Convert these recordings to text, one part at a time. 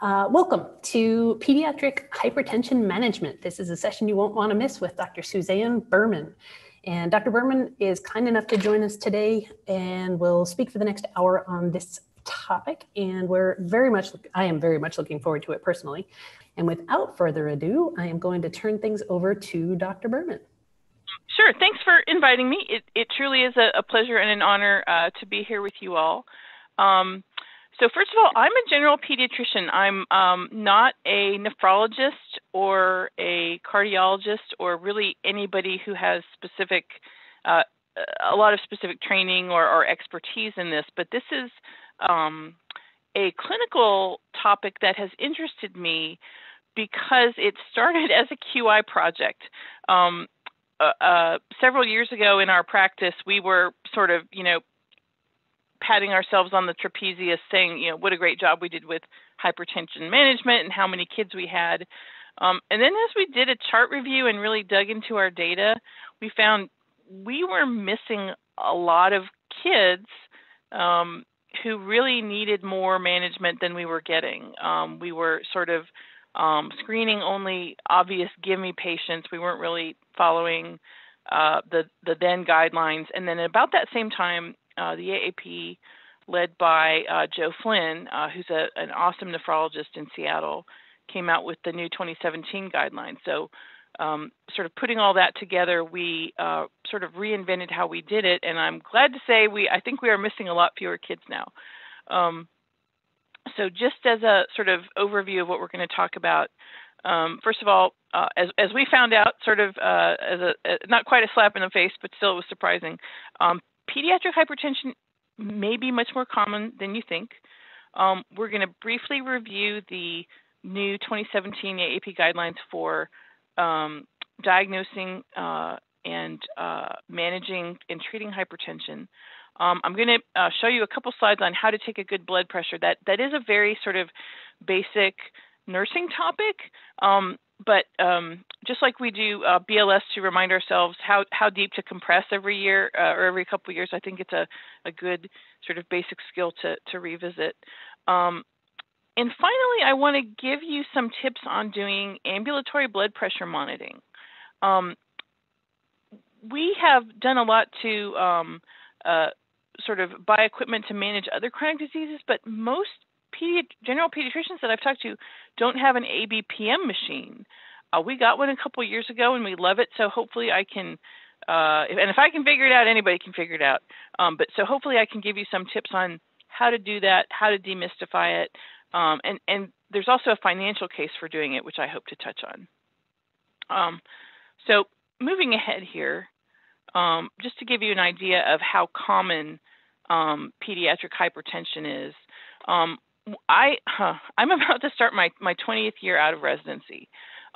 Uh, welcome to Pediatric Hypertension Management. This is a session you won't want to miss with Dr. Suzanne Berman. And Dr. Berman is kind enough to join us today and will speak for the next hour on this topic. And we're very much, I am very much looking forward to it personally. And without further ado, I am going to turn things over to Dr. Berman. Sure. Thanks for inviting me. It, it truly is a, a pleasure and an honor uh, to be here with you all. Um, so first of all, I'm a general pediatrician. I'm um, not a nephrologist or a cardiologist or really anybody who has specific, uh, a lot of specific training or, or, expertise in this. But this is um, a clinical topic that has interested me because it started as a QI project. Um, uh, uh, several years ago in our practice, we were sort of, you know, patting ourselves on the trapezius, saying, you know, what a great job we did with hypertension management and how many kids we had. Um, and then as we did a chart review and really dug into our data, we found we were missing a lot of kids um, who really needed more management than we were getting. Um, we were sort of um, screening only obvious give me patients. We weren't really following uh, the the then guidelines. And then about that same time, uh, the AAP, led by uh, Joe Flynn, uh, who's a, an awesome nephrologist in Seattle, came out with the new 2017 guidelines. So, um, sort of putting all that together, we uh, sort of reinvented how we did it, and I'm glad to say we I think we are missing a lot fewer kids now. Um, so, just as a sort of overview of what we're going to talk about, um, first of all, uh, as, as we found out, sort of uh, as a, not quite a slap in the face, but still it was surprising. Um, pediatric hypertension may be much more common than you think. Um, we're going to briefly review the new 2017 AAP guidelines for um, diagnosing uh, and uh, managing and treating hypertension. Um, I'm going to uh, show you a couple slides on how to take a good blood pressure. That that is a very sort of basic nursing topic, um, but um, just like we do uh, BLS to remind ourselves how, how deep to compress every year uh, or every couple of years, I think it's a, a good sort of basic skill to, to revisit. Um, and finally, I want to give you some tips on doing ambulatory blood pressure monitoring. Um, we have done a lot to um, uh, sort of buy equipment to manage other chronic diseases, but most pedi- general pediatricians that I've talked to don't have an ABPM machine. Uh, we got one a couple years ago and we love it. So hopefully I can, uh, and if I can figure it out, anybody can figure it out. Um, but so hopefully I can give you some tips on how to do that, how to demystify it, um, and and there's also a financial case for doing it, which I hope to touch on. Um, so moving ahead here, um, just to give you an idea of how common um, pediatric hypertension is. I huh, I'm about to start my my 20th year out of residency,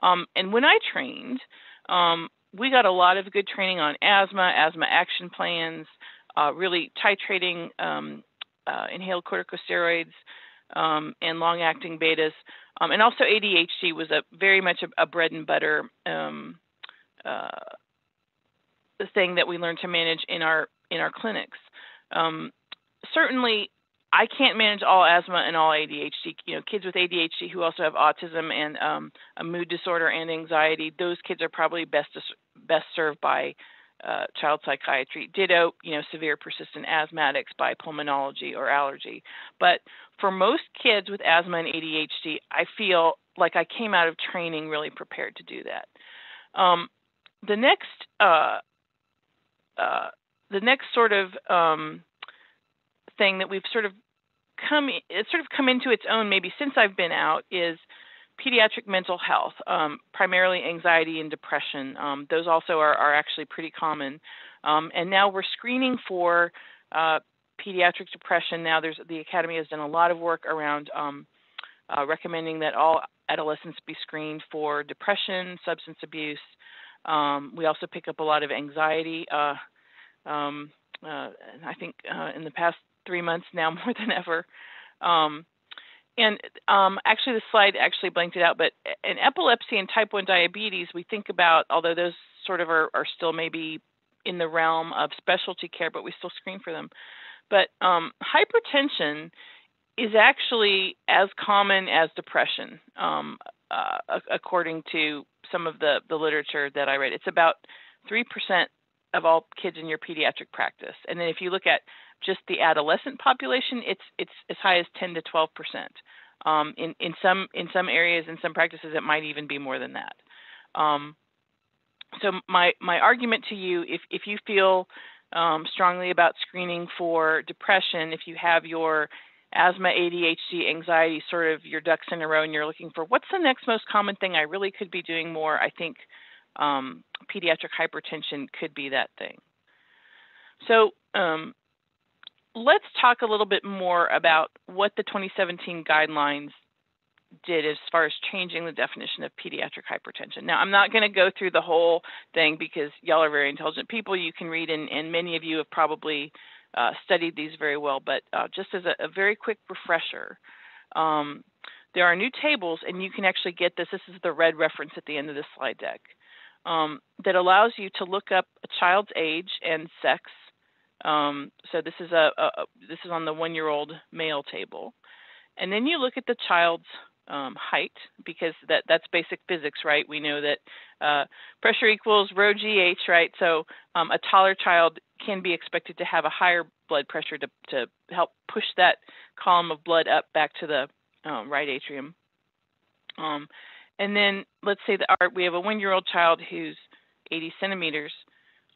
um, and when I trained, um, we got a lot of good training on asthma, asthma action plans, uh, really titrating um, uh, inhaled corticosteroids um, and long-acting betas, um, and also ADHD was a very much a, a bread and butter um, uh, thing that we learned to manage in our in our clinics. certainly I can't manage all asthma and all ADHD. You know, kids with ADHD who also have autism and um, a mood disorder and anxiety, those kids are probably best best served by uh, child psychiatry. Ditto, you know, severe persistent asthmatics by pulmonology or allergy. But for most kids with asthma and ADHD, I feel like I came out of training really prepared to do that. Um, the next, uh, uh, the next sort of um, thing that we've sort of come it's sort of come into its own maybe since I've been out is pediatric mental health, um, primarily anxiety and depression. Um, those also are, are, actually pretty common. Um, and now we're screening for uh, pediatric depression. Now there's the Academy has done a lot of work around um, uh, recommending that all adolescents be screened for depression, substance abuse. Um, we also pick up a lot of anxiety. Uh, um, uh, I think uh, in the past three months now more than ever. Um, and um, actually, the slide actually blanked it out, but in epilepsy and type 1 diabetes, we think about, although those sort of are, are still maybe in the realm of specialty care, but we still screen for them. But um, hypertension is actually as common as depression, um, uh, according to some of the, the literature that I read. It's about 3% of all kids in your pediatric practice. And then if you look at just the adolescent population, it's it's as high as 10 to 12 percent. Um, in in some in some areas, in some practices, it might even be more than that. Um, so my my argument to you, if if you feel um, strongly about screening for depression, if you have your asthma, ADHD, anxiety, sort of your ducks in a row, and you're looking for what's the next most common thing I really could be doing more, I think um, pediatric hypertension could be that thing. So um, let's talk a little bit more about what the 2017 guidelines did as far as changing the definition of pediatric hypertension. Now, I'm not going to go through the whole thing because y'all are very intelligent people. You can read, and, and many of you have probably uh, studied these very well. But uh, just as a, a, very quick refresher, um, there are new tables, and you can actually get this. This is the red reference at the end of the slide deck um, that allows you to look up a child's age and sex. Um, so this is a, a, this is on the one-year-old male table, and then you look at the child's um, height because that that's basic physics, right? We know that uh, pressure equals rho gh, right? So um, a taller child can be expected to have a higher blood pressure to to help push that column of blood up back to the um, right atrium. Um, and then let's say that our, we have a one-year-old child who's 80 centimeters.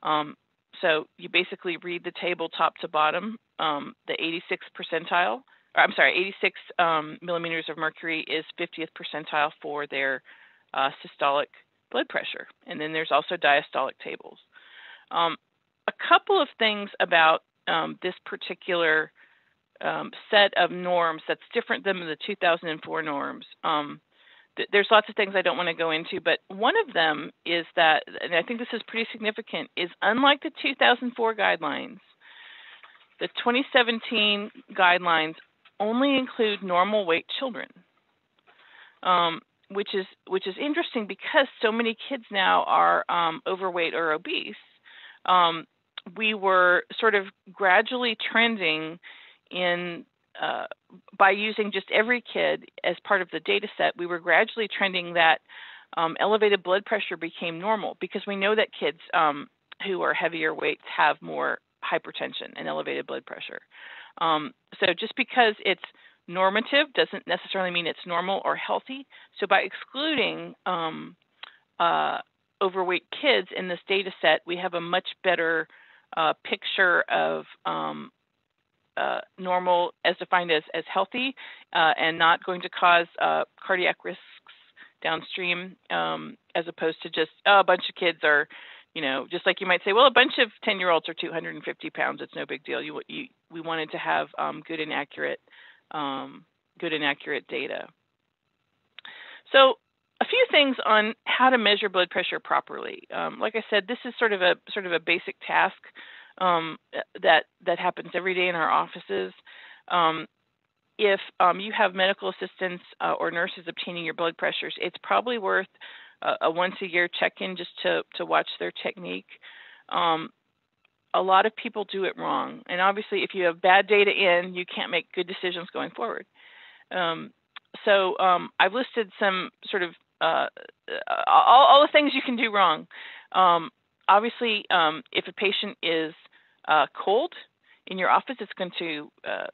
Um, so you basically read the table top to bottom. Um, the 86 percentile, or I'm sorry, 86 um, millimeters of mercury is 50th percentile for their uh, systolic blood pressure. And then there's also diastolic tables. Um, a couple of things about um, this particular um, set of norms that's different than the 2004 norms. There's lots of things I don't want to go into, but one of them is that, and I think this is pretty significant, is unlike the 2004 guidelines, the 2017 guidelines only include normal weight children, um, which is which is interesting because so many kids now are um, overweight or obese. Um, we were sort of gradually trending in uh, by using just every kid as part of the data set, we were gradually trending that um, elevated blood pressure became normal because we know that kids um, who are heavier weights have more hypertension and elevated blood pressure. Um, so just because it's normative doesn't necessarily mean it's normal or healthy. So by excluding um, uh, overweight kids in this data set, we have a much better uh, picture of um, uh, normal as defined as, as healthy uh, and not going to cause uh, cardiac risks downstream um, as opposed to just oh, a bunch of kids are you know just like you might say well a bunch of 10 year olds are 250 pounds it's no big deal. You, you we wanted to have um, good and accurate um, good and accurate data. So a few things on how to measure blood pressure properly. Um, like i said this is sort of a sort of a basic task um, that that happens every day in our offices. Um, if um, you have medical assistants uh, or nurses obtaining your blood pressures, it's probably worth a, a once a year check in just to to watch their technique. Um, a lot of people do it wrong, and obviously, if you have bad data in, you can't make good decisions going forward. Um, so um, I've listed some sort of uh, all, all, the things you can do wrong. Obviously, um, if a patient is uh, cold in your office, it's going to uh,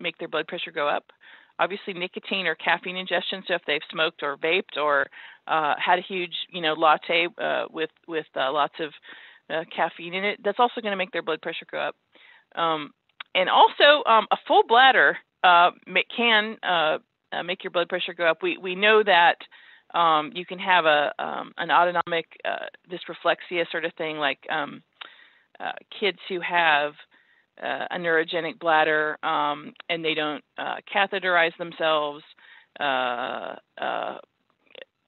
make their blood pressure go up. Obviously, nicotine or caffeine ingestion. So if they've smoked or vaped or uh, had a huge, you know, latte uh, with with uh, lots of uh, caffeine in it, that's also going to make their blood pressure go up. Um, and also, um, a full bladder can make your blood pressure go up. We we know that um, you can have a um, an autonomic dysreflexia sort of thing, like um, uh, kids who have uh, a neurogenic bladder um, and they don't uh, catheterize themselves uh, uh,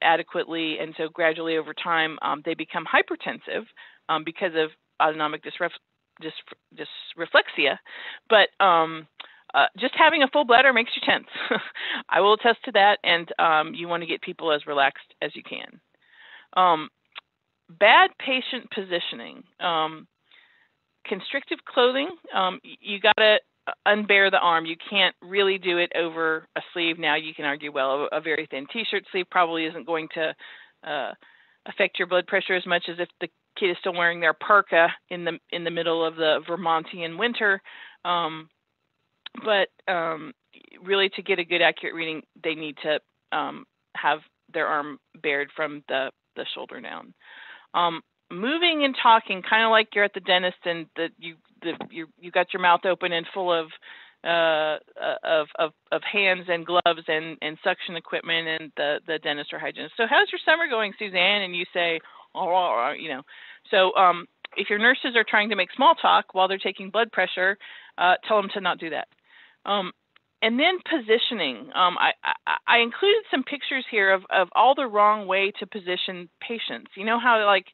adequately, and so gradually over time um, they become hypertensive um, because of autonomic dys- dysreflexia. But um, uh, just having a full bladder makes you tense. I will attest to that, and um, you want to get people as relaxed as you can. Um, bad patient positioning. Um, constrictive clothing, um, you got to unbear the arm. You can't really do it over a sleeve. Now you can argue, well, a, very thin T-shirt sleeve probably isn't going to uh, affect your blood pressure as much as if the kid is still wearing their parka in the in the middle of the Vermontian winter. Um, but um, really, to get a good accurate reading, they need to um, have their arm bared from the the shoulder down. Um, moving and talking, kind of like you're at the dentist and that you the, you you got your mouth open and full of uh, of, of of hands and gloves and and suction equipment and the the dentist or hygienist. So how's your summer going, Suzanne? And you say, oh, you know. So um, if your nurses are trying to make small talk while they're taking blood pressure, uh, tell them to not do that. Um, and then positioning. Um, I, I, I, included some pictures here of, of all the wrong way to position patients. You know how like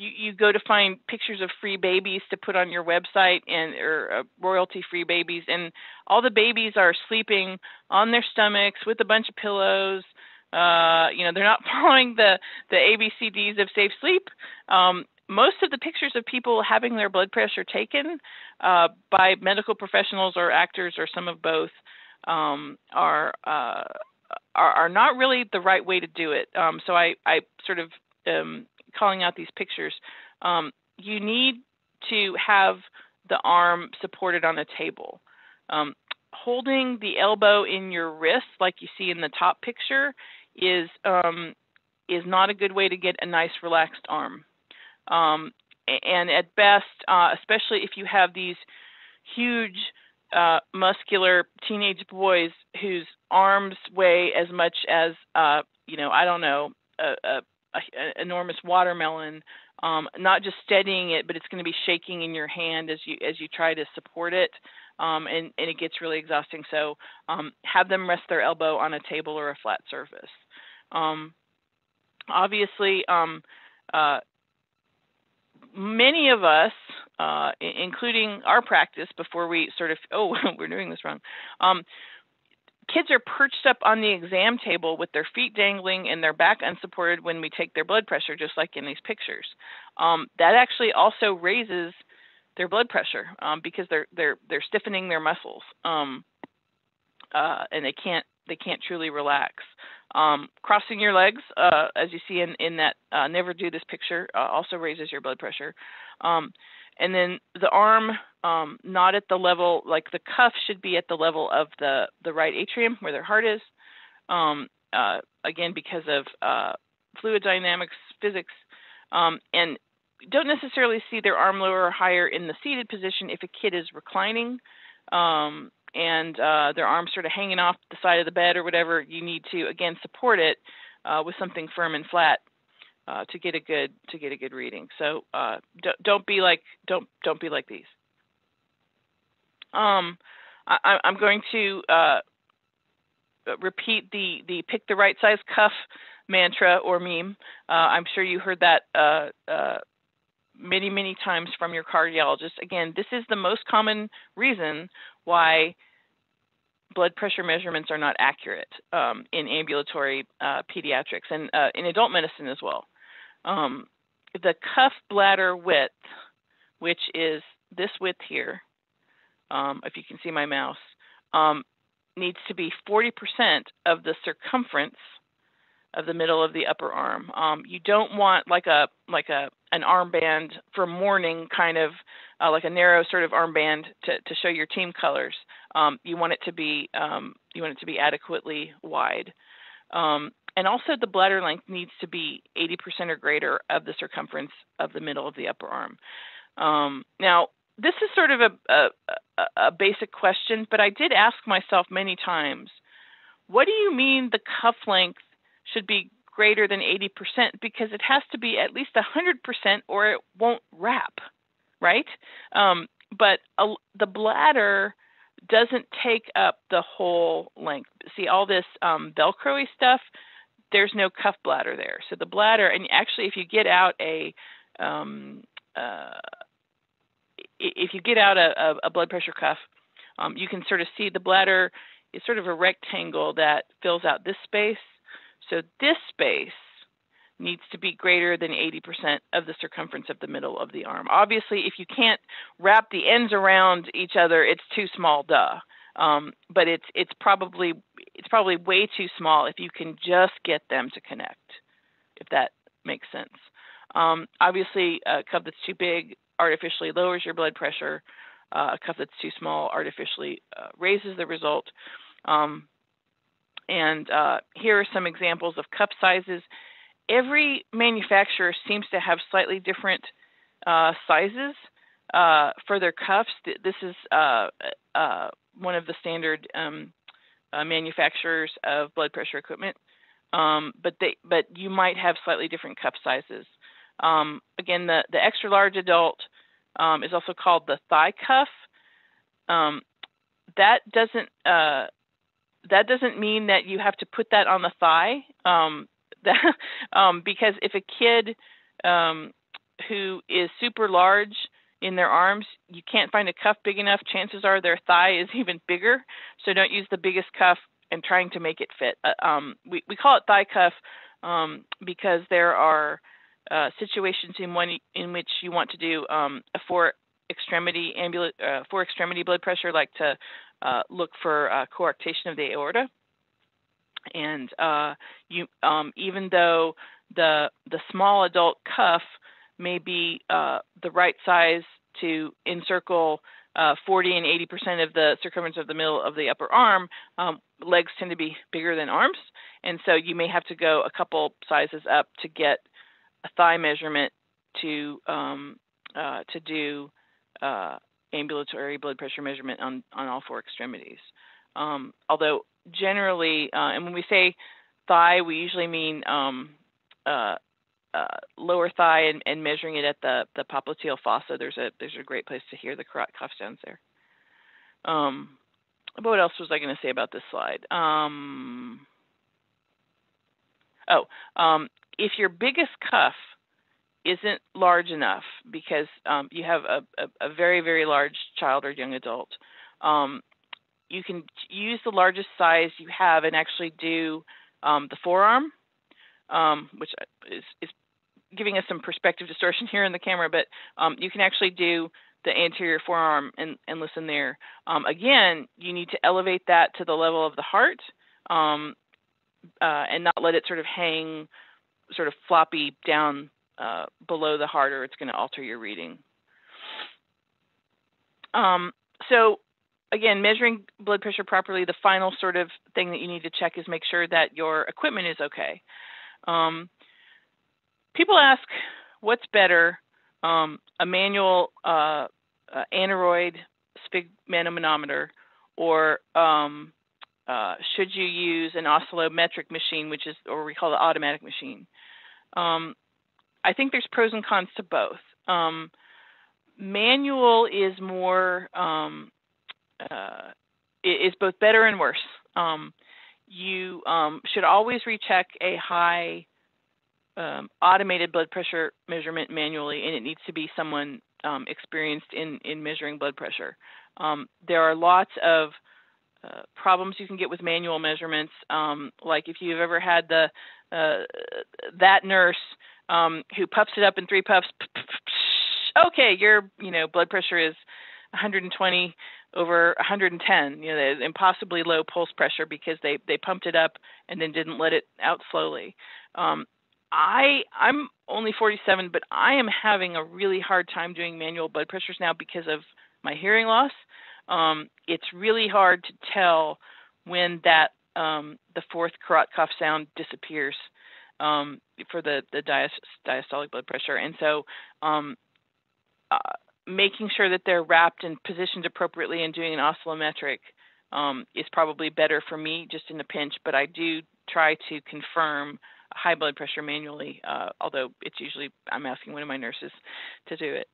you, you go to find pictures of free babies to put on your website and or uh, royalty free babies and all the babies are sleeping on their stomachs with a bunch of pillows uh, you know they're not following the the abcds of safe sleep um, most of the pictures of people having their blood pressure taken uh, by medical professionals or actors or some of both um, are, uh, are, are not really the right way to do it. Um, so I, I sort of um, calling out these pictures. Um, you need to have the arm supported on a table. Um, holding the elbow in your wrist, like you see in the top picture, is um, is not a good way to get a nice relaxed arm. Um, and at best, uh, especially if you have these huge uh, muscular teenage boys whose arms weigh as much as uh, you know, I don't know, a, a, a enormous watermelon. Um, not just steadying it, but it's going to be shaking in your hand as you as you try to support it, um, and and it gets really exhausting. So um, have them rest their elbow on a table or a flat surface. Um, obviously, um, uh, many of us, uh, including our practice, before we sort of, oh, we're doing this wrong. Um, kids are perched up on the exam table with their feet dangling and their back unsupported when we take their blood pressure, just like in these pictures. Um, that actually also raises their blood pressure um, because they're they're they're stiffening their muscles, um, uh, and they can't they can't truly relax. Um, crossing your legs, uh, as you see in, in that uh, never do this picture, uh, also raises your blood pressure. And then the arm um, not at the level, like the cuff should be at the level of the, the right atrium where their heart is. Um, uh, again, because of uh, fluid dynamics, physics. Um, and don't necessarily see their arm lower or higher in the seated position if a kid is reclining. Um, and uh, their arm sort of hanging off the side of the bed or whatever, you need to again support it uh, with something firm and flat uh, to get a good to get a good reading. So uh, don't, don't be like don't don't be like these. Um, I, am going to uh, repeat the the pick the right size cuff mantra or meme. Uh, I'm sure you heard that many, many times from your cardiologist. Again, this is the most common reason why blood pressure measurements are not accurate um, in ambulatory uh, pediatrics and uh, in adult medicine as well. Um, the cuff bladder width, which is this width here, um, if you can see my mouse, um, needs to be 40% of the circumference of the middle of the upper arm. Um, you don't want like a like a an armband for mourning, kind of uh, like a narrow sort of armband to, to show your team colors. Um, you want it to be um, you want it to be adequately wide, um, and also the bladder length needs to be 80% or greater of the circumference of the middle of the upper arm. Um, now, this is sort of a, a, a basic question, but I did ask myself many times, what do you mean the cuff length should be greater than 80% because it has to be at least 100% or it won't wrap, right? Um, but a, the bladder doesn't take up the whole length. See, all this um, Velcro stuff, there's no cuff bladder there. So the bladder, and actually, if you get out a um, uh, if you get out a, a blood pressure cuff, um, you can sort of see the bladder is sort of a rectangle that fills out this space so this space needs to be greater than 80% of the circumference of the middle of the arm. Obviously, if you can't wrap the ends around each other, it's too small, duh. Um, but it's it's probably it's probably way too small if you can just get them to connect, if that makes sense. Um, obviously, a cuff that's too big artificially lowers your blood pressure. Uh, a cuff that's too small artificially uh, raises the result. Um, and uh, here are some examples of cuff sizes. Every manufacturer seems to have slightly different uh, sizes uh, for their cuffs. This is uh, uh, one of the standard um, uh, manufacturers of blood pressure equipment, um, but they but you might have slightly different cuff sizes. Um, again, the the extra large adult um, is also called the thigh cuff. Um, that doesn't that doesn't mean that you have to put that on the thigh. Um, that, um, because if a kid um, who is super large in their arms, you can't find a cuff big enough, chances are their thigh is even bigger. So don't use the biggest cuff and trying to make it fit. Uh, um, we, we call it thigh cuff um, because there are uh, situations in one in which you want to do um, a four extremity ambula- uh, four extremity blood pressure, like to uh, look for uh, coarctation of the aorta. And uh, you, um, even though the the small adult cuff may be uh, the right size to encircle uh, 40 and 80 percent of the circumference of the middle of the upper arm, um, legs tend to be bigger than arms, and so you may have to go a couple sizes up to get a thigh measurement to um, uh, to do uh, ambulatory blood pressure measurement on, on all four extremities. Um, although generally, uh, and when we say thigh, we usually mean um, uh, uh, lower thigh and, and, measuring it at the, the popliteal fossa. There's a there's a great place to hear the Korotkoff sounds there. Um, what else was I going to say about this slide? Um, oh, um, if your biggest cuff isn't large enough because um, you have a, a, a, very, very large child or young adult, um, you can use the largest size you have and actually do um, the forearm, um, which is, is, giving us some perspective distortion here in the camera, but um, you can actually do the anterior forearm and, and listen there. Um, again, you need to elevate that to the level of the heart uh, and not let it sort of hang sort of floppy down uh, below the heart or it's going to alter your reading. Um, so again, measuring blood pressure properly, the final sort of thing that you need to check is make sure that your equipment is okay. Um, people ask, what's better, um, a manual uh, uh, aneroid sphygmomanometer or um, uh, should you use an oscillometric machine, which is, or we call the automatic machine? Um, I think there's pros and cons to both. Um, manual is more um, uh, is both better and worse. Um, you um, should always recheck a high um, automated blood pressure measurement manually, and it needs to be someone um, experienced in in measuring blood pressure. Um, there are lots of uh, problems you can get with manual measurements, like if you've ever had the uh, that nurse um, who puffs it up in three puffs. Okay, your you know blood pressure is 120 over 110. You know, impossibly low pulse pressure because they they pumped it up and then didn't let it out slowly. Um, I I'm only 47, but I am having a really hard time doing manual blood pressures now because of my hearing loss. Um, it's really hard to tell when that um, the fourth Korotkoff sound disappears um, for the the diastolic blood pressure, and so um, uh, making sure that they're wrapped and positioned appropriately and doing an oscillometric um, is probably better for me just in a pinch. But I do try to confirm high blood pressure manually, uh, although it's usually I'm asking one of my nurses to do it.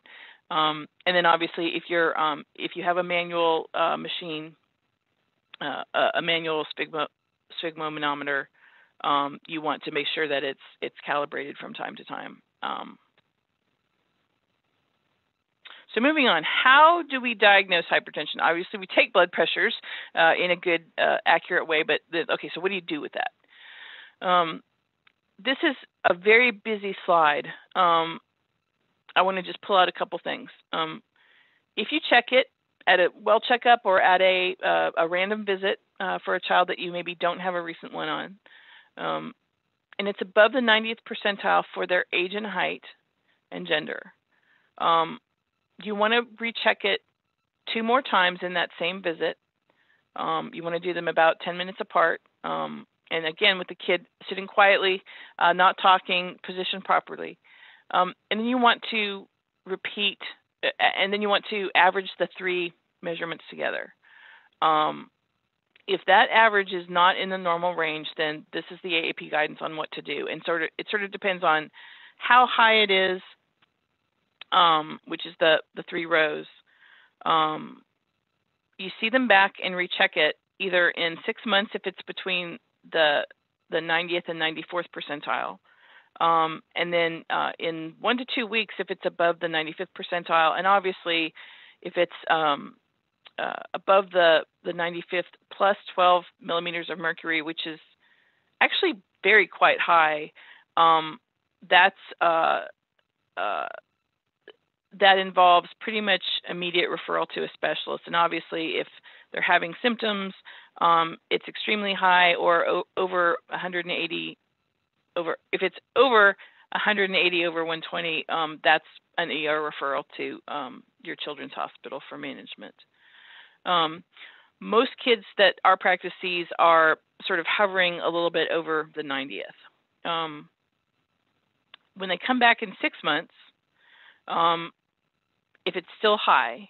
Um, and then obviously, if you're um, if you have a manual uh, machine, uh, a, manual sphygmo, sphygmomanometer, um, you want to make sure that it's it's calibrated from time to time. So moving on, how do we diagnose hypertension? Obviously, we take blood pressures uh, in a good, uh, accurate way, but the, okay, so what do you do with that? Um, this is a very busy slide. Um, I want to just pull out a couple things. Um, if you check it at a well checkup or at a uh, a random visit uh, for a child that you maybe don't have a recent one on, um, and it's above the 90th percentile for their age and height and gender, um, you want to recheck it two more times in that same visit. Um, you want to do them about 10 minutes apart. Um, and again, with the kid sitting quietly, uh, not talking, positioned properly. Um, and then you want to repeat, and then you want to average the three measurements together. Um, if that average is not in the normal range, then this is the AAP guidance on what to do. And sort of, it sort of depends on how high it is, um, which is the the three rows. Um, you see them back and recheck it either in six months if it's between the the 90th and 94th percentile, um, and then uh, in one to two weeks if it's above the 95th percentile, and obviously if it's um, uh, above the the 95th plus 12 millimeters of mercury, which is actually very quite high. Um, that's uh, uh, that involves pretty much immediate referral to a specialist. And obviously, if they're having symptoms, um, it's extremely high or o- over 180 over. If it's over 180 over 120, um, that's an ER referral to um, your children's hospital for management. Um, most kids that our practice sees are sort of hovering a little bit over the 90th. Um, when they come back in six months, um, if it's still high,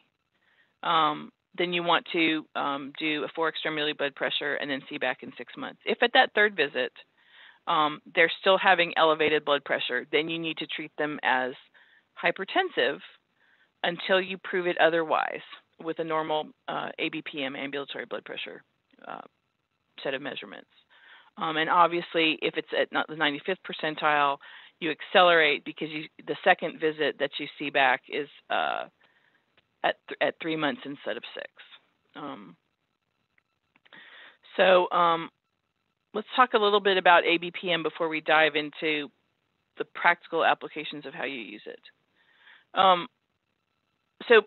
um, then you want to um, do a four extremity blood pressure and then see back in six months. If at that third visit um, they're still having elevated blood pressure, then you need to treat them as hypertensive until you prove it otherwise with a normal uh, ABPM ambulatory blood pressure uh, set of measurements. Um, and obviously, if it's at not the 95th percentile, you accelerate because you, the second visit that you see back is uh, at th- at three months instead of six. Um, so um, let's talk a little bit about ABPM before we dive into the practical applications of how you use it. Um, so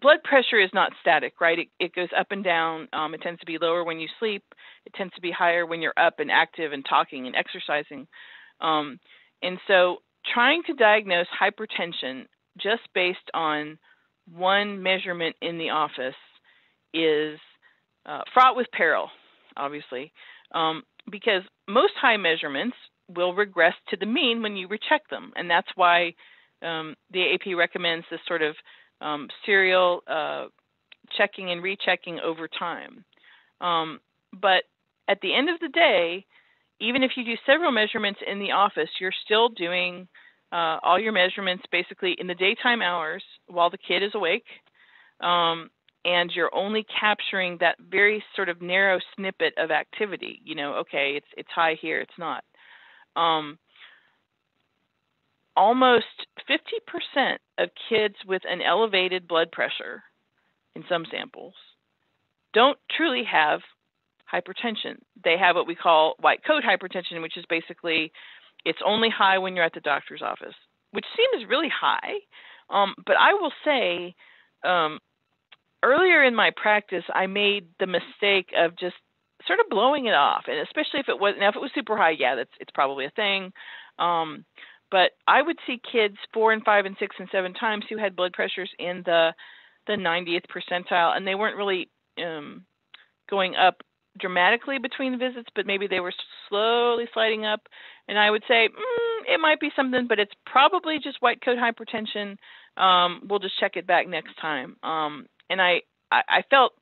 blood pressure is not static, right? It, it goes up and down. Um, it tends to be lower when you sleep. It tends to be higher when you're up and active and talking and exercising. Um, and so trying to diagnose hypertension just based on one measurement in the office is uh, fraught with peril, obviously, um, because most high measurements will regress to the mean when you recheck them. And that's why um, the AP recommends this sort of um, serial uh, checking and rechecking over time. Um, but at the end of the day, even if you do several measurements in the office, you're still doing uh, all your measurements basically in the daytime hours while the kid is awake. Um, and you're only capturing that very sort of narrow snippet of activity. You know, okay, it's it's high here, it's not. Um, almost 50% of kids with an elevated blood pressure in some samples don't truly have hypertension. They have what we call white coat hypertension, which is basically it's only high when you're at the doctor's office, which seems really high. Um, but I will say, um, earlier in my practice, I made the mistake of just sort of blowing it off, and especially if it was now if it was super high, yeah, that's it's probably a thing. Um, but I would see kids four and five and six and seven times who had blood pressures in the the 90th percentile, and they weren't really um, going up dramatically between visits, but maybe they were slowly sliding up. And I would say mm, it might be something, but it's probably just white coat hypertension. Um, we'll just check it back next time. Um, and I, I, I felt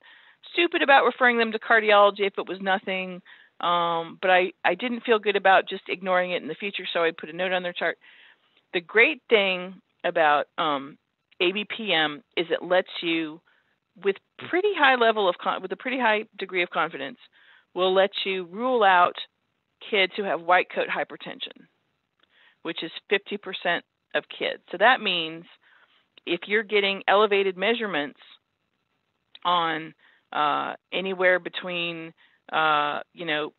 stupid about referring them to cardiology if it was nothing. Um, but I, I didn't feel good about just ignoring it in the future, so I put a note on their chart. The great thing about um, ABPM is it lets you with pretty high level of con- with a pretty high degree of confidence will let you rule out kids who have white coat hypertension, which is 50% of kids. So that means if you're getting elevated measurements on uh, anywhere between uh, you know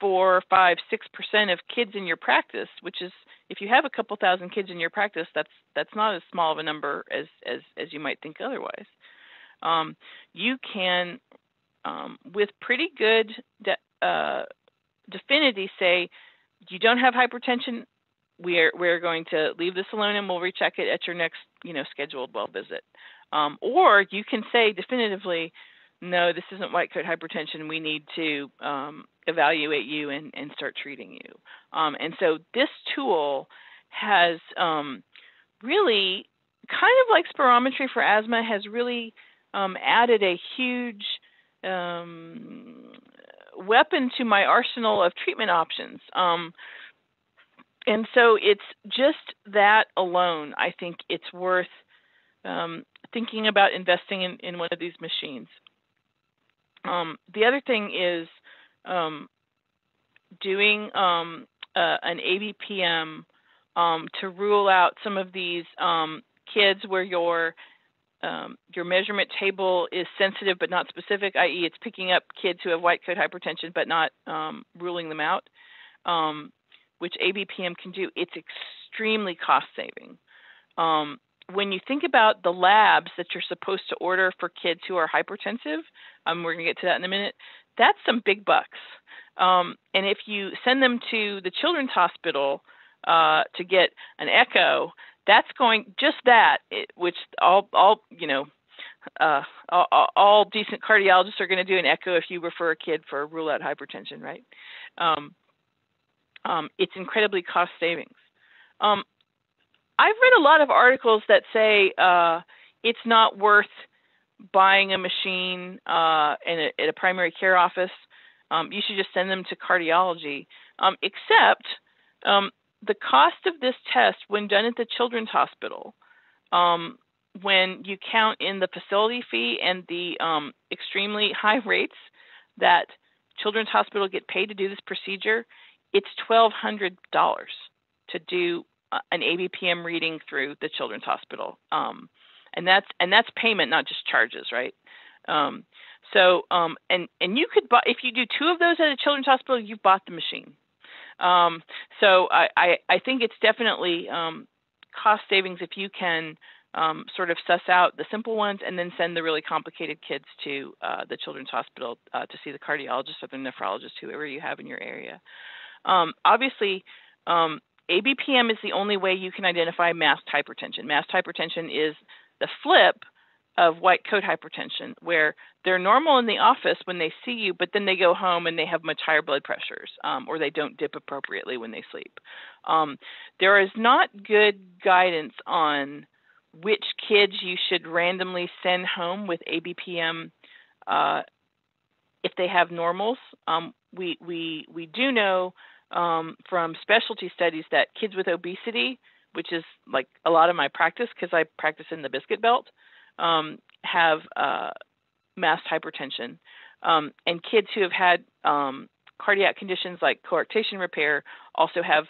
four, five, six percent of kids in your practice, which is if you have a couple thousand kids in your practice, that's that's not as small of a number as as as you might think otherwise. Um, you can, um, with pretty good de- uh, definity, say you don't have hypertension. We're we're going to leave this alone and we'll recheck it at your next you know scheduled well visit. Um, or you can say definitively, no, this isn't white coat hypertension. We need to um, evaluate you and, and, start treating you. Um, and so this tool has um, really, kind of like spirometry for asthma, has really um, added a huge um, weapon to my arsenal of treatment options. Um, and so it's just that alone. I think it's worth thinking about investing in, in one of these machines. Um, the other thing is um, doing um, uh, an ABPM um, to rule out some of these um, kids where your um, your measurement table is sensitive but not specific, i.e., it's picking up kids who have white coat hypertension but not ruling them out, which ABPM can do. It's extremely cost saving. Um, when you think about the labs that you're supposed to order for kids who are hypertensive, um, we're going to get to that in a minute. That's some big bucks. Um, and if you send them to the children's hospital uh, to get an echo, that's going just that, it, which all all you know, uh, all, all, decent cardiologists are going to do an echo if you refer a kid for a rule out hypertension, right? Um, um, it's incredibly cost savings. Um, I've read a lot of articles that say uh, it's not worth buying a machine uh, a, at a primary care office. Um, you should just send them to cardiology. Um, except um, the cost of this test, when done at the Children's Hospital, um, when you count in the facility fee and the um, extremely high rates that Children's Hospital get paid to do this procedure, it's twelve hundred dollars to do uh, an ABPM reading through the Children's Hospital, um, and that's and that's payment, not just charges, right? Um, so um, and and you could buy if you do two of those at a Children's Hospital, you've bought the machine. Um, so I, I, I think it's definitely um, cost savings if you can um, sort of suss out the simple ones and then send the really complicated kids to uh, the Children's Hospital uh, to see the cardiologist or the nephrologist, whoever you have in your area. Um, obviously, um, ABPM is the only way you can identify masked hypertension. Masked hypertension is the flip of white coat hypertension, where they're normal in the office when they see you, but then they go home and they have much higher blood pressures, um, or they don't dip appropriately when they sleep. Um, there is not good guidance on which kids you should randomly send home with ABPM uh, if they have normals. Um, we we we do know um, from specialty studies that kids with obesity, which is like a lot of my practice because I practice in the biscuit belt, um, have uh, masked hypertension. Um, and kids who have had um, cardiac conditions like coarctation repair also have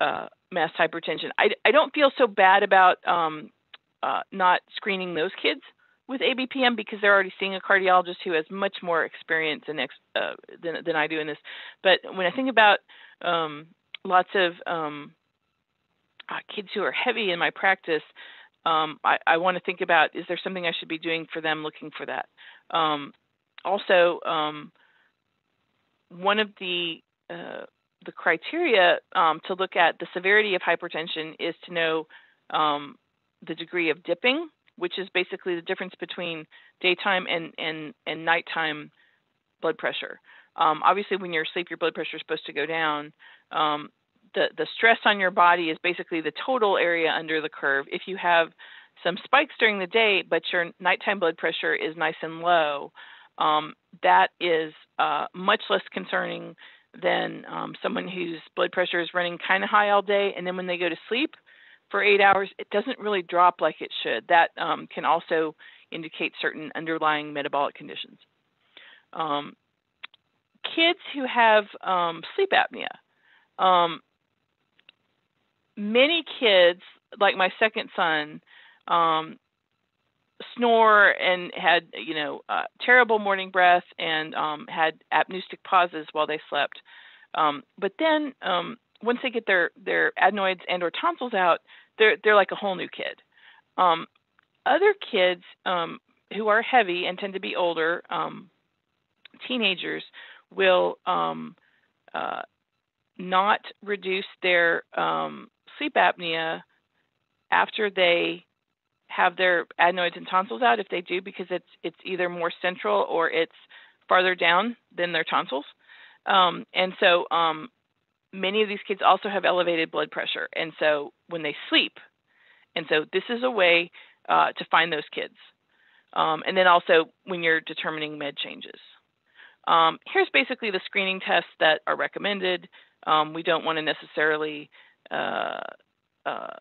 uh, masked hypertension. I, I don't feel so bad about um, uh, not screening those kids with ABPM because they're already seeing a cardiologist who has much more experience in ex, uh, than, than I do in this. But when I think about um, lots of um, uh, kids who are heavy in my practice, um, I, I want to think about is there something I should be doing for them looking for that. Um, also, um, one of the uh, the criteria um, to look at the severity of hypertension is to know um, the degree of dipping, which is basically the difference between daytime and, and, and nighttime blood pressure. Um, obviously, when you're asleep, your blood pressure is supposed to go down. Um, the the stress on your body is basically the total area under the curve. If you have some spikes during the day, but your nighttime blood pressure is nice and low, um, that is uh, much less concerning than um, someone whose blood pressure is running kind of high all day, and then when they go to sleep for eight hours, it doesn't really drop like it should. That um, can also indicate certain underlying metabolic conditions. Um, kids who have um, sleep apnea. Many kids, like my second son, um, snore and had you know uh, terrible morning breath and um, had apneustic pauses while they slept. Um, but then um, once they get their their adenoids and or tonsils out, they're they're like a whole new kid. Um, other kids um, who are heavy and tend to be older, um, teenagers, will um, uh, not reduce their um, sleep apnea after they have their adenoids and tonsils out. If they do, because it's it's either more central or it's farther down than their tonsils, um, and so um, many of these kids also have elevated blood pressure, and so when they sleep, and so this is a way uh, to find those kids. Um, and then also when you're determining med changes. Um, here's basically the screening tests that are recommended. Um, we don't want to necessarily uh, uh,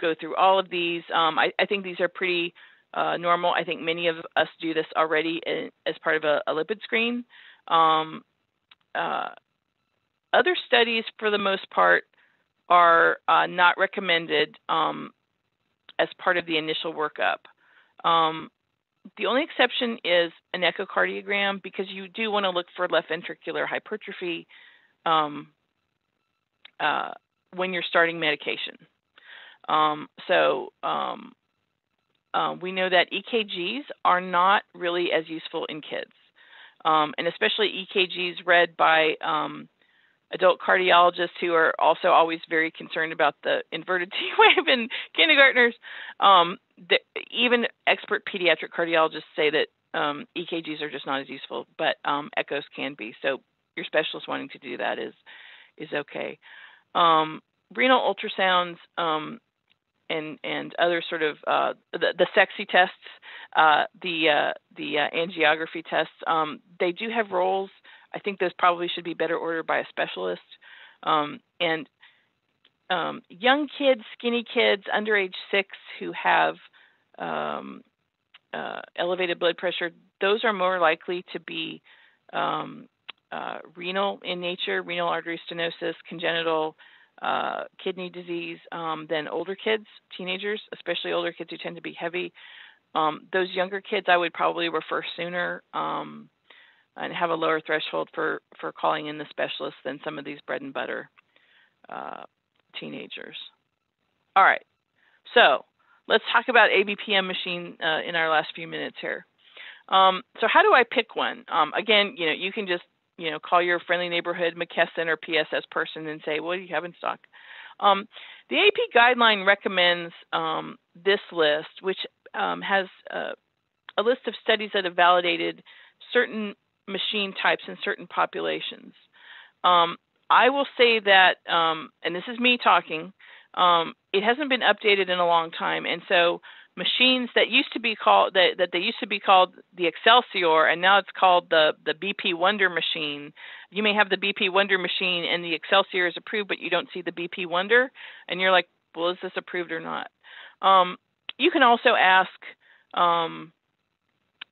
go through all of these. Um, I, I, think these are pretty uh, normal. I think many of us do this already in, as part of a, a lipid screen. Um, uh, other studies, for the most part, are uh, not recommended um, as part of the initial workup. Um, the only exception is an echocardiogram because you do want to look for left ventricular hypertrophy um, uh, when you're starting medication. Um, so um, uh, we know that EKGs are not really as useful in kids, um, and especially EKGs read by um, adult cardiologists who are also always very concerned about the inverted T wave in kindergartners. Um, the, even expert pediatric cardiologists say that um, EKGs are just not as useful, but echoes can be. So your specialist wanting to do that is is okay. Um, renal ultrasounds um, and and other sort of uh, the, the sexy tests, uh, the uh, the uh, angiography tests, um, they do have roles I think those probably should be better ordered by a specialist. Um, and um, young kids, skinny kids under age six who have um, uh, elevated blood pressure, those are more likely to be um, uh, renal in nature, renal artery stenosis, congenital uh, kidney disease um, than older kids, teenagers, especially older kids who tend to be heavy. Um, those younger kids, I would probably refer sooner. Um, and have a lower threshold for for calling in the specialist than some of these bread and butter uh, teenagers. All right, so let's talk about ABPM machine uh, in our last few minutes here. Um, so how do I pick one? Um, again, you know, you can just you know call your friendly neighborhood McKesson or PSS person and say, what do you have in stock? Um, the AP guideline recommends um, this list, which um, has uh, a list of studies that have validated certain machine types in certain populations. Um, I will say that, um, and this is me talking, um, it hasn't been updated in a long time, and so machines that used to be called that, that they used to be called the Excelsior, and now it's called the the BP Wonder machine. You may have the BP Wonder machine, and the Excelsior is approved, but you don't see the BP Wonder, and you're like, well, is this approved or not? Um, you can also ask um,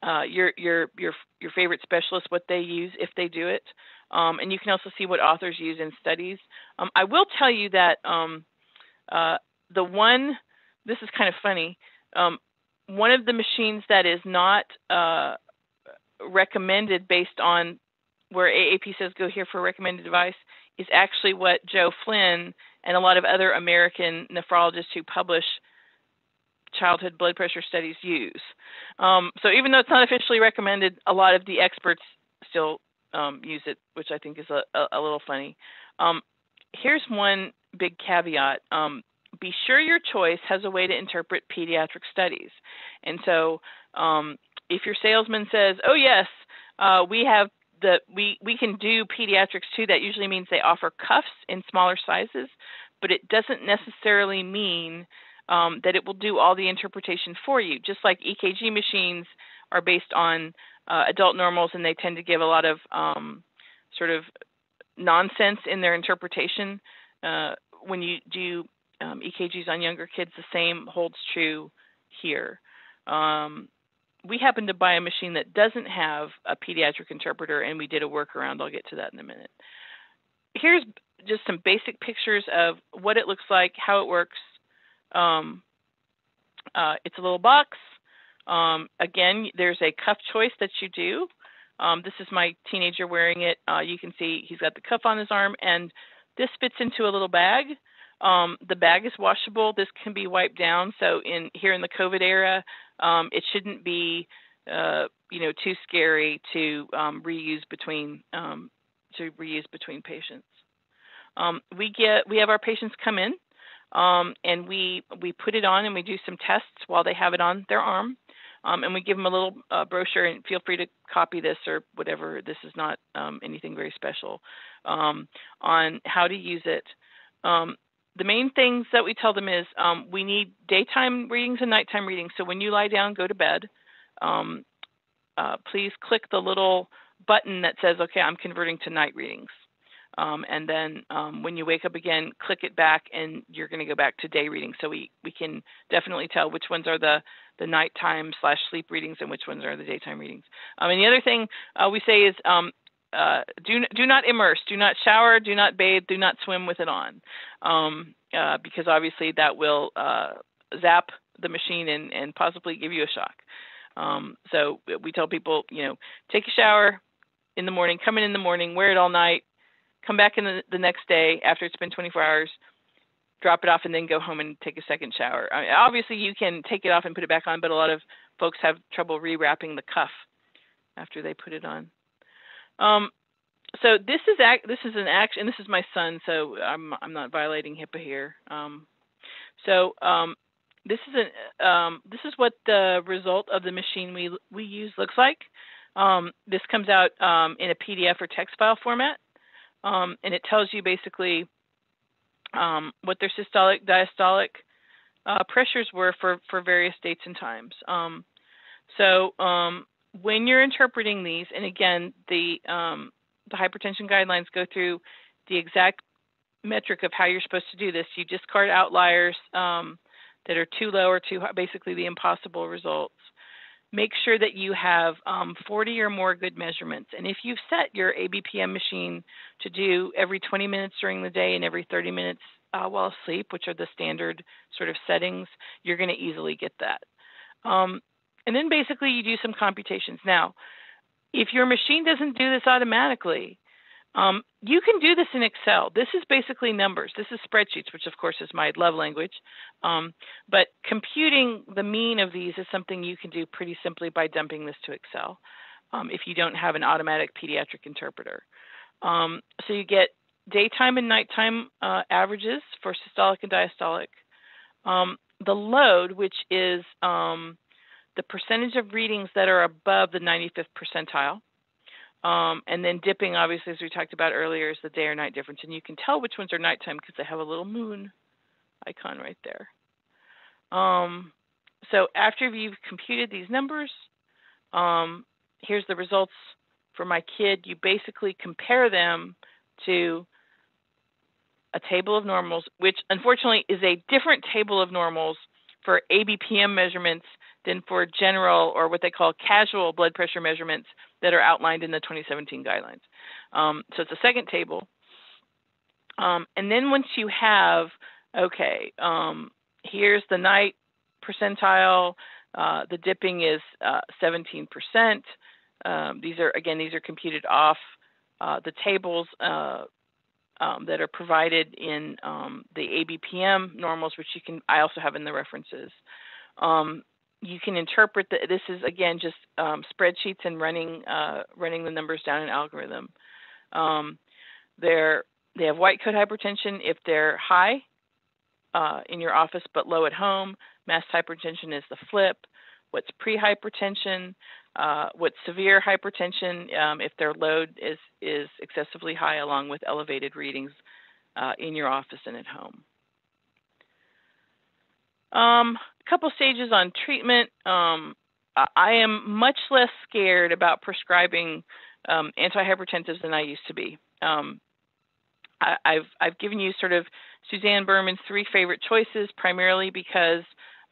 uh, your your your your favorite specialist what they use if they do it, um, and you can also see what authors use in studies. Um, I will tell you that um, uh, the one this is kind of funny. Um, one of the machines that is not uh, recommended based on where AAP says go here for a recommended device is actually what Joe Flynn and a lot of other American nephrologists who publish childhood blood pressure studies use. Um, so even though it's not officially recommended, a lot of the experts still um, use it, which I think is a, a, a little funny. Um, here's one big caveat. Be sure your choice has a way to interpret pediatric studies. And so um, if your salesman says, oh, yes, uh, we have the we we can do pediatrics too. That usually means they offer cuffs in smaller sizes, but it doesn't necessarily mean um, that it will do all the interpretation for you. Just like EKG machines are based on uh, adult normals and they tend to give a lot of um, sort of nonsense in their interpretation. Uh, when you do um, EKGs on younger kids, the same holds true here. Um, we happen to buy a machine that doesn't have a pediatric interpreter, and we did a workaround. I'll get to that in a minute. Here's just some basic pictures of what it looks like, how it works, um, uh, it's a little box. Um, again, there's a cuff choice that you do. Um, this is my teenager wearing it. Uh, you can see he's got the cuff on his arm, and this fits into a little bag. Um, the bag is washable. This can be wiped down. So in here in the COVID era, um, it shouldn't be uh, you know too scary to um, reuse between um, to reuse between patients. Um, we get we have our patients come in um, and we we put it on and we do some tests while they have it on their arm. And we give them a little uh, brochure and feel free to copy this or whatever. This is not anything very special on how to use it. Um, the main things that we tell them is um, we need daytime readings and nighttime readings. So when you lie down, go to bed, um, uh, please click the little button that says, okay, I'm converting to night readings. Um, and then um, when you wake up again, click it back, and you're going to go back to day readings. So we we can definitely tell which ones are the the nighttime slash sleep readings and which ones are the daytime readings. Um, and the other thing uh, we say is um, uh, do do not immerse, do not shower, do not bathe, do not swim with it on, um, uh, because obviously that will uh, zap the machine and, and possibly give you a shock. Um, so we tell people, you know, take a shower in the morning, come in in the morning, wear it all night, come back in the, the next day after it's been 24 hours, drop it off, and then go home and take a second shower. I mean, obviously, you can take it off and put it back on, but a lot of folks have trouble rewrapping the cuff after they put it on. Um, so this is this is an action. And this is my son, so I'm I'm not violating HIPAA here. Um, so um, this is an um, this is what the result of the machine we we use looks like. Um, this comes out um, in a PDF or text file format, and it tells you basically what their systolic, diastolic uh, pressures were for, for various dates and times. So when you're interpreting these, and again, the um, the hypertension guidelines go through the exact metric of how you're supposed to do this. You discard outliers um, that are too low or too high, basically the impossible results. Make sure that you have um, 40 or more good measurements. And if you've set your ABPM machine to do every 20 minutes during the day and every 30 minutes uh, while asleep, which are the standard sort of settings, you're going to easily get that. Um, and then basically you do some computations. Now, if your machine doesn't do this automatically, um, you can do this in Excel. This is basically numbers. This is spreadsheets, which of course is my love language. Um, but computing the mean of these is something you can do pretty simply by dumping this to Excel um, if you don't have an automatic pediatric interpreter. Um, so you get daytime and nighttime uh, averages for systolic and diastolic. Um, the load, which is um, the percentage of readings that are above the 95th percentile. Um, and then dipping, obviously, as we talked about earlier, is the day or night difference. And you can tell which ones are nighttime because they have a little moon icon right there. Um, so after you've computed these numbers, um, here's the results for my kid. You basically compare them to a table of normals, which unfortunately is a different table of normals for ABPM measurements than for general or what they call casual blood pressure measurements that are outlined in the 2017 guidelines. Um, so it's a second table. Um, and then once you have, okay, um, here's the night percentile, uh, the dipping is uh, 17%. Um, these are, again, these are computed off uh, the tables uh, um, that are provided in um, the ABPM normals, which you can, I also have in the references. Um, you can interpret that this is again just um, spreadsheets and running uh, running the numbers down an algorithm. Um, they're they have white coat hypertension if they're high uh, in your office but low at home. Masked hypertension is the flip. What's prehypertension? Uh, what's severe hypertension um, if their load is is excessively high along with elevated readings uh, in your office and at home. Um, a couple stages on treatment. Um, I am much less scared about prescribing um, antihypertensives than I used to be. Um, I, have I've given you sort of Suzanne Berman's three favorite choices, primarily because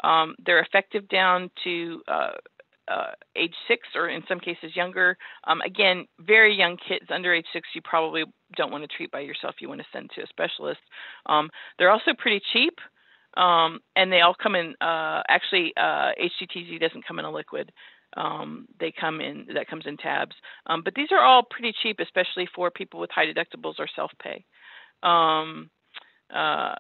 um, they're effective down to uh, uh, age six, or in some cases younger. Um, again, very young kids under age six, you probably don't want to treat by yourself. You want to send to a specialist. Um, they're also pretty cheap. Um, and they all come in. Uh, actually, uh, HCTZ doesn't come in a liquid. Um, they come in that comes in tabs. Um, but these are all pretty cheap, especially for people with high deductibles or self pay. Um, uh,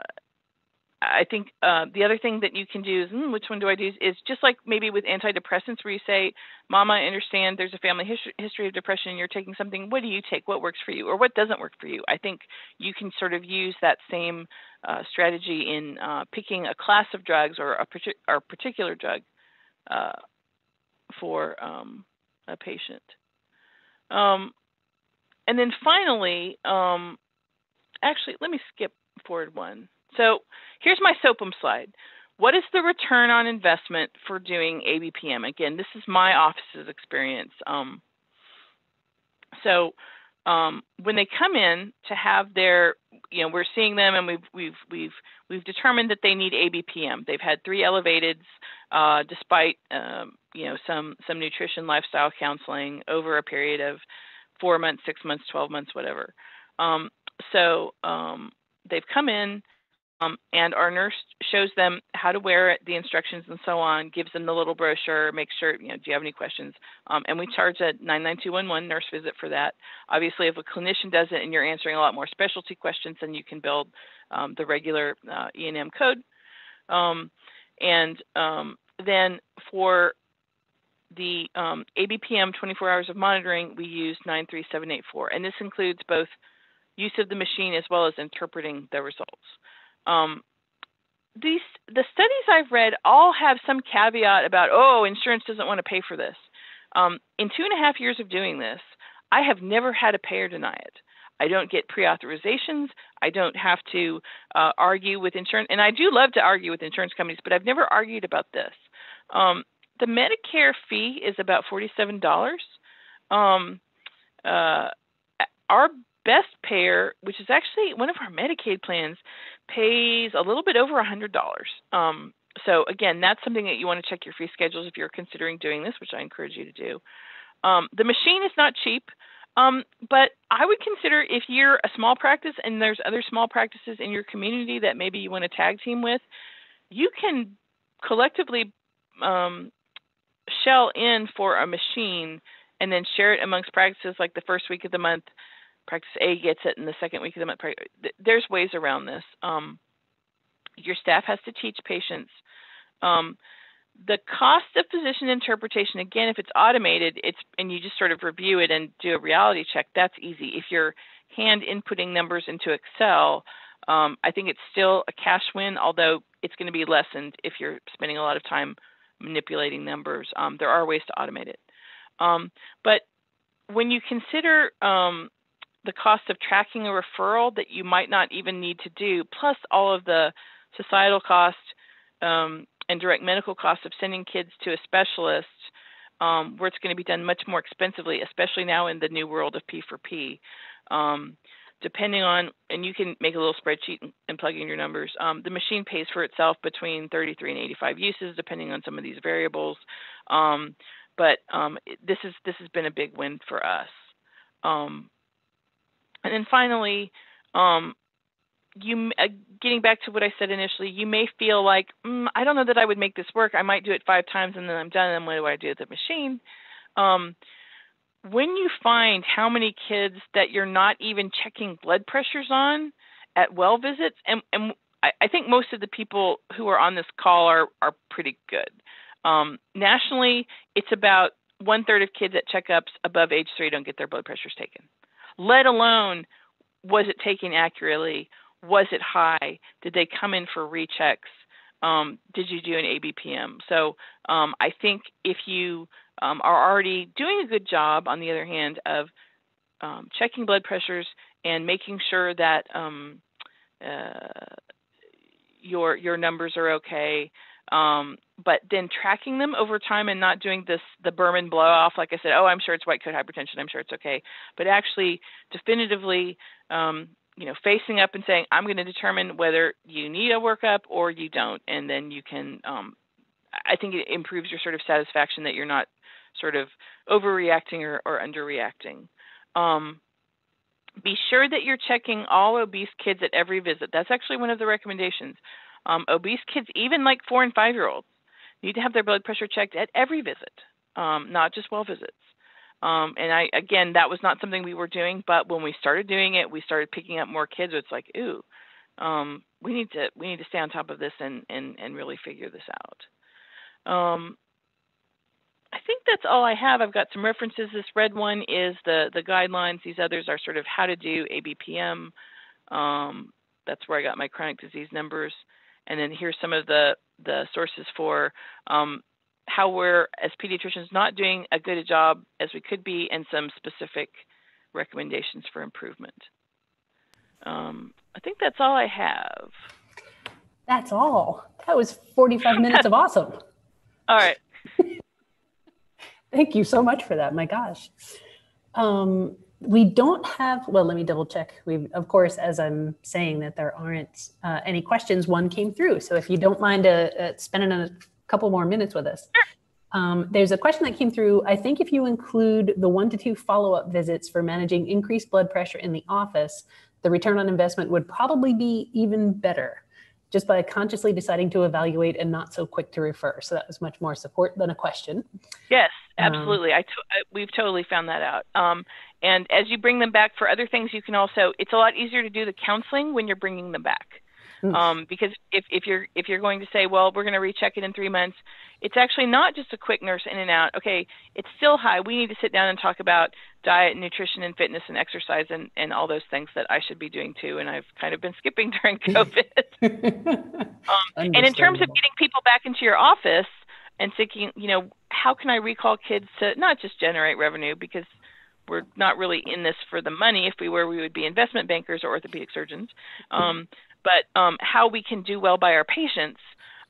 I think uh, the other thing that you can do is, mm, which one do I do? Is just like maybe with antidepressants, where you say, "Mama, I understand there's a family history, history of depression. And you're taking something. What do you take? What works for you, or what doesn't work for you?" I think you can sort of use that same uh, strategy in uh, picking a class of drugs or a, or a particular drug uh, for um, a patient. Um, and then finally, um, actually, let me skip forward one. So here's my SOAPM slide. What is the return on investment for doing ABPM? Again, this is my office's experience. Um, so um, when they come in to have their, you know, we're seeing them and we've we've we've we've determined that they need ABPM. They've had three elevatids, uh, despite um, you know some some nutrition, lifestyle counseling over a period of four months, six months, twelve months, whatever. Um, so um, they've come in um, and our nurse shows them how to wear it, the instructions, and so on. Gives them the little brochure. Makes sure you know. Do you have any questions? Um, and we charge a 99211 nurse visit for that. Obviously, if a clinician does it and you're answering a lot more specialty questions, then you can build um, the regular uh, E&M code. Um, and um, then for the um, ABPM 24 hours of monitoring, we use 93784, and this includes both use of the machine as well as interpreting the results. Um, these the studies I've read all have some caveat about oh insurance doesn't want to pay for this. Um, in two and a half years of doing this, I have never had a payer deny it. I don't get pre-authorizations. I don't have to uh, argue with insurance, and I do love to argue with insurance companies, but I've never argued about this. Um, the Medicare fee is about forty-seven dollars. Um, uh, our best payer, which is actually one of our Medicaid plans, pays a little bit over a hundred dollars. Um, so again, that's something that you want to check your fee schedules if you're considering doing this, which I encourage you to do. Um, the machine is not cheap, um, but I would consider if you're a small practice and there's other small practices in your community that maybe you want to tag team with, you can collectively um, shell in for a machine and then share it amongst practices like the first week of the month practice A gets it in the second week of the month. There's ways around this. Um, your staff has to teach patients. Um, the cost of physician interpretation, again, if it's automated, it's and you just sort of review it and do a reality check. That's easy. If you're hand inputting numbers into Excel, um, I think it's still a cash win, although it's going to be lessened if you're spending a lot of time manipulating numbers. Um, there are ways to automate it. Um, but when you consider um, the cost of tracking a referral that you might not even need to do, plus all of the societal cost um, and direct medical costs of sending kids to a specialist, um, where it's going to be done much more expensively, especially now in the new world of P4P. Um, depending on, and you can make a little spreadsheet and, plug in your numbers. Um, the machine pays for itself between 33 and 85 uses, depending on some of these variables. Um, but um, this is this has been a big win for us. Um, and then finally, um, you uh, getting back to what I said initially, you may feel like mm, I don't know that I would make this work. I might do it five times and then I'm done. And what do I do with the machine? Um, when you find how many kids that you're not even checking blood pressures on at well visits, and, and I, I think most of the people who are on this call are are pretty good. Um, nationally, it's about one third of kids at checkups above age three don't get their blood pressures taken let alone was it taken accurately? Was it high? Did they come in for rechecks? Um, did you do an ABPM? So um, I think if you um, are already doing a good job, on the other hand, of um, checking blood pressures and making sure that um, uh, your your numbers are okay, um, but then tracking them over time and not doing this the Berman blow off, like I said, oh, I'm sure it's white coat hypertension, I'm sure it's okay, but actually definitively, um, you know, facing up and saying, I'm going to determine whether you need a workup or you don't, and then you can. Um, I think it improves your sort of satisfaction that you're not sort of overreacting or, or underreacting. Um, be sure that you're checking all obese kids at every visit. That's actually one of the recommendations. Um, obese kids, even like four and five year olds, need to have their blood pressure checked at every visit, um, not just well visits. Um, and I, again, that was not something we were doing, but when we started doing it, we started picking up more kids. It's like, ooh, um, we need to we need to stay on top of this and and and really figure this out. Um, I think that's all I have. I've got some references. This red one is the the guidelines. These others are sort of how to do ABPM. Um, that's where I got my chronic disease numbers. And then here's some of the the sources for um, how we're as pediatricians not doing a good a job as we could be, and some specific recommendations for improvement. Um, I think that's all I have. That's all. That was 45 minutes of awesome. All right. Thank you so much for that. My gosh. Um, we don't have, well, let me double check. We, of course, as I'm saying that there aren't uh, any questions, one came through. So if you don't mind uh, uh, spending a couple more minutes with us. Um, there's a question that came through. I think if you include the one to two follow up visits for managing increased blood pressure in the office, the return on investment would probably be even better just by consciously deciding to evaluate and not so quick to refer. So that was much more support than a question. Yes, um, absolutely. Um, I to- we've totally found that out. Um, and as you bring them back for other things, you can also, it's a lot easier to do the counseling when you're bringing them back. Mm. Um, because if, if you're if you're going to say, well, we're going to recheck it in three months, it's actually not just a quick nurse in and out. Okay, it's still high. We need to sit down and talk about diet, nutrition, and fitness and exercise and, and all those things that I should be doing too. And I've kind of been skipping during COVID. um, and in terms of getting people back into your office and thinking, you know, how can I recall kids to not just generate revenue because we're not really in this for the money. If we were, we would be investment bankers or orthopedic surgeons. Um, but um, how we can do well by our patients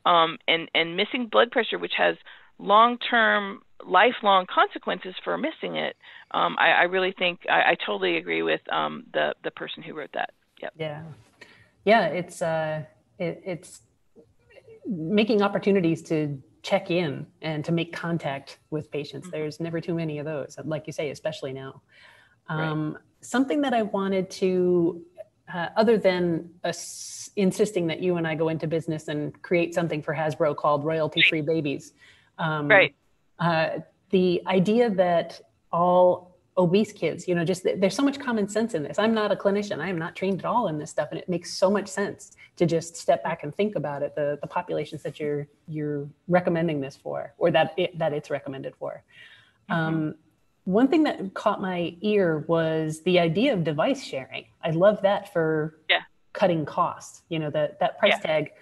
um, and, and missing blood pressure, which has long term, lifelong consequences for missing it, um, I, I, really think I, I totally agree with um, the, the person who wrote that. Yep. Yeah. Yeah, it's, uh, it, it's making opportunities to check in and to make contact with patients. Mm-hmm. There's never too many of those, like you say, especially now. Um, right. Something that I wanted to uh, other than us insisting that you and I go into business and create something for Hasbro called royalty free babies. Um, right. Uh, the idea that all obese kids, you know, just there's so much common sense in this. I'm not a clinician. I am not trained at all in this stuff. And it makes so much sense to just step back and think about it, the, the populations that you're, you're recommending this for, or that it, that it's recommended for. Mm-hmm. Um, one thing that caught my ear was the idea of device sharing. I love that for yeah. cutting costs. You know, that that price yeah. tag,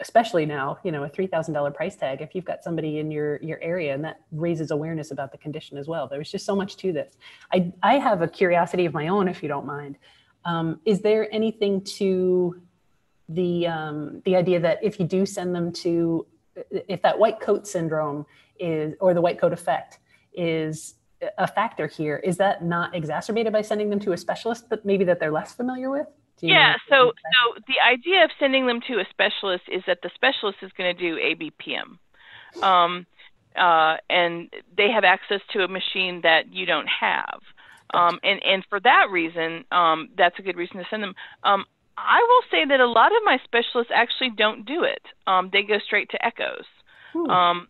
especially now, you know, a three thousand dollar price tag. If you've got somebody in your your area, and that raises awareness about the condition as well. There's just so much to this. I I have a curiosity of my own, if you don't mind. Um, is there anything to the um, the idea that if you do send them to, if that white coat syndrome is or the white coat effect is a factor here. Is that not exacerbated by sending them to a specialist but maybe that they're less familiar with? Yeah, so so the idea of sending them to a specialist is that the specialist is going to do ABPM, um, uh, and they have access to a machine that you don't have, um, and and for that reason, um, that's a good reason to send them. Um, I will say that a lot of my specialists actually don't do it; um, they go straight to echoes. Hmm. Um,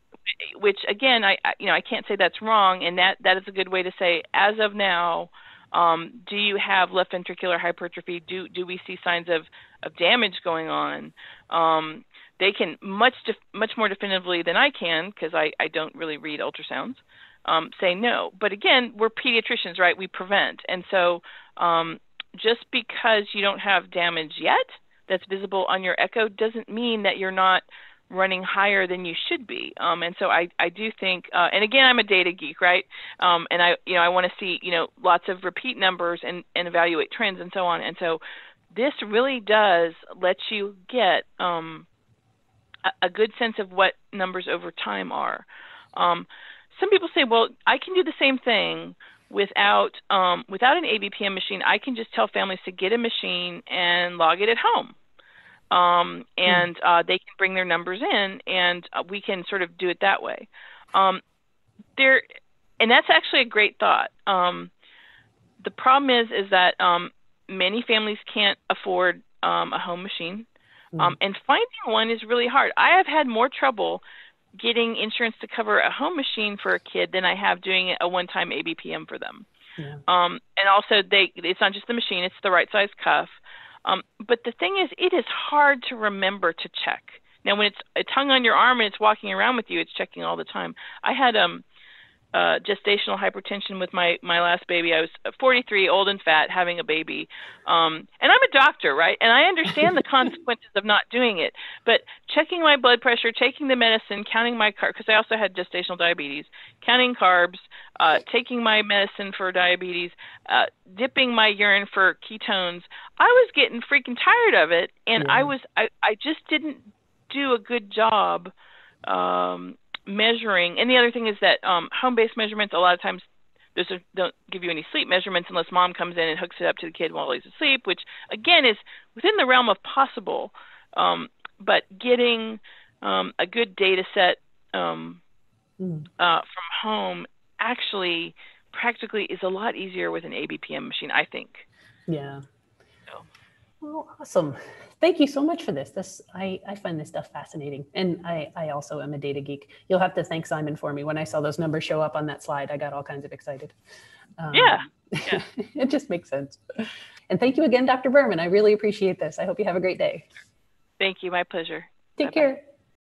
which again, I, I you know I can't say that's wrong, and that that is a good way to say as of now. Um, do you have left ventricular hypertrophy? Do do we see signs of of damage going on? Um, they can much def- much more definitively than I can because I I don't really read ultrasounds. Um, say no, but again, we're pediatricians, right? We prevent, and so um, just because you don't have damage yet that's visible on your echo doesn't mean that you're not running higher than you should be. Um, and so I, I do think, uh, and again, I'm a data geek, right? Um, and I, you know, I want to see, you know, lots of repeat numbers and, and evaluate trends and so on. And so this really does let you get um, a, a, good sense of what numbers over time are. Um, some people say, well, I can do the same thing without um, without an ABPM machine. I can just tell families to get a machine and log it at home um, hmm. and uh, they can bring their numbers in, and uh, we can sort of do it that way. Um, there, and that's actually a great thought. Um, the problem is, is that um, many families can't afford um, a home machine. Mm. Um, and finding one is really hard. I have had more trouble getting insurance to cover a home machine for a kid than I have doing a one-time ABPM for them. Yeah. Um, and also, they it's not just the machine; it's the right size cuff. Um, but the thing is, it is hard to remember to check. Now, when it's it's hung on your arm and it's walking around with you, it's checking all the time. I had um uh, gestational hypertension with my my last baby. I was 43, old and fat, having a baby, um, and I'm a doctor, right? And I understand the consequences of not doing it. But checking my blood pressure, taking the medicine, counting my carbs, because I also had gestational diabetes, counting carbs, uh, taking my medicine for diabetes, uh, dipping my urine for ketones. I was getting freaking tired of it, and yeah. I was I I just didn't do a good job um, measuring, and the other thing is that um, home-based measurements a lot of times those don't give you any sleep measurements unless mom comes in and hooks it up to the kid while he's asleep, which again is within the realm of possible. Um, but getting um, a good data set um, mm. uh, from home actually practically is a lot easier with an ABPM machine, I think. Yeah. Well, awesome thank you so much for this. This I, I find this stuff fascinating. And I, I also am a data geek. You'll have to thank Simon for me. When I saw those numbers show up on that slide, I got all kinds of excited. Um, yeah. yeah. it just makes sense. And thank you again, Dr. Berman. I really appreciate this. I hope you have a great day. Thank you. My pleasure. Take Bye-bye. care.